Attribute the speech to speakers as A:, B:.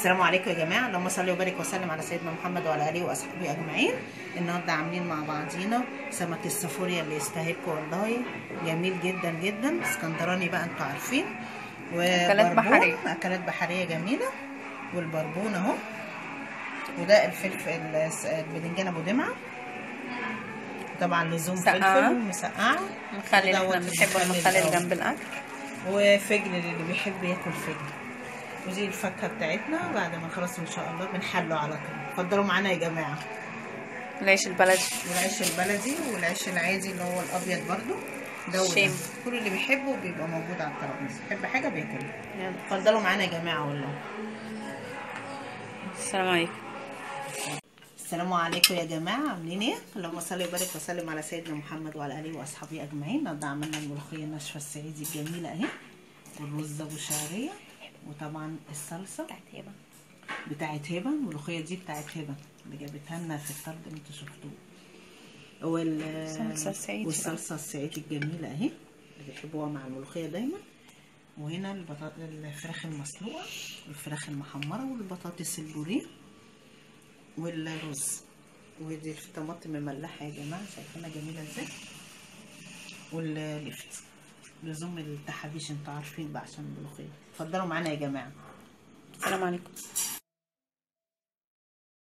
A: السلام عليكم يا جماعة. اللهم صل وبارك وسلم على سيدنا محمد وعلى آله وأصحابه أجمعين. النهارده عاملين مع بعضينا سمك السافوريا اللي يستاهلكم والله. جميل جدا جدا. اسكندراني بقى أنتوا عارفين.
B: أكلات
A: وبربون،
B: بحرية.
A: أكلات بحرية جميلة. والبربون أهو. وده الفلفل الباذنجان أبو دمعة. طبعا لزوم. فلفل مسقعة.
B: مخلل.
A: إحنا
B: بنحب
A: المخلل.
B: جنب الأكل.
A: وفجل اللي بيحب ياكل فجل. ودي الفاكهة بتاعتنا بعد ما نخلص إن شاء الله بنحله على طول. اتفضلوا معانا يا جماعة.
B: العيش البلدي.
A: والعيش البلدي والعيش العادي اللي هو الأبيض برضو. ده. كل اللي بيحبه بيبقى موجود على الترابيزة. يحب حاجة بياكلها
B: يلا.
A: اتفضلوا معانا يا جماعة والله.
B: السلام عليكم.
A: السلام عليكم يا جماعة. عاملين إيه؟ اللهم صل وبارك وسلم على سيدنا محمد وعلى آله وأصحابه أجمعين. النهارده عملنا الملوخيه الناشفه الصعيدي الجميله أهي. والرز ابو شعريه وطبعا الصلصة بتاعت هبه الملوخيه دي بتاعت هبه اللي جابتها لنا في الطرد اللي أنتوا شفتوه. وال
B: الصلصة الصعيدي
A: والصلصة الصعيدي الجميلة اهي اللي بيحبوها مع الملوخية دايما. وهنا البطاطا الفراخ المسلوقة والفراخ المحمرة والبطاطس البوريه والرز. ودي الطماطم مملحة يا جماعة شايفينها جميلة إزاي؟ واللفت لزوم التحابيش أنتوا عارفين بقى عشان الملوخيه اتفضلوا معانا يا جماعة.
B: السلام عليكم.